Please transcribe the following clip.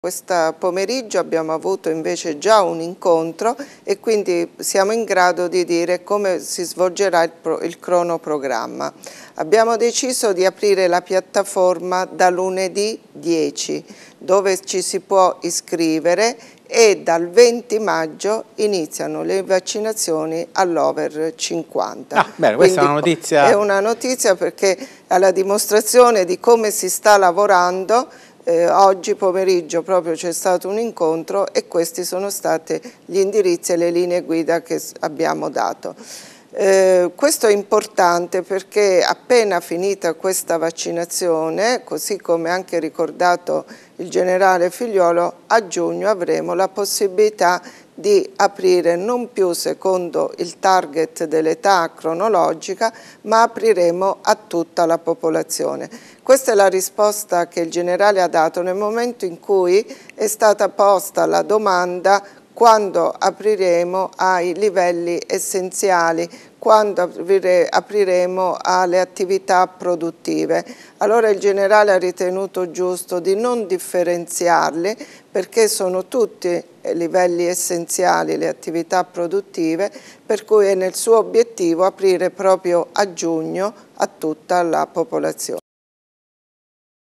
Questo pomeriggio abbiamo avuto invece già un incontro e quindi siamo in grado di dire come si svolgerà il, pro, il cronoprogramma. Abbiamo deciso di aprire la piattaforma da lunedì 10 dove ci si può iscrivere e dal 20 maggio iniziano le vaccinazioni all'over 50. Ah, bene, questa Quindi è una notizia. È una notizia perché è la dimostrazione di come si sta lavorando eh, oggi pomeriggio proprio c'è stato un incontro e questi sono stati gli indirizzi e le linee guida che abbiamo dato. Eh, questo è importante perché appena finita questa vaccinazione, così come anche ricordato il generale Figliolo, a giugno avremo la possibilità di aprire non più secondo il target dell'età cronologica, ma apriremo a tutta la popolazione. Questa è la risposta che il generale ha dato nel momento in cui è stata posta la domanda quando apriremo ai livelli essenziali, quando apriremo alle attività produttive. Allora il generale ha ritenuto giusto di non differenziarli perché sono tutti livelli essenziali le attività produttive, per cui è nel suo obiettivo aprire proprio a giugno a tutta la popolazione.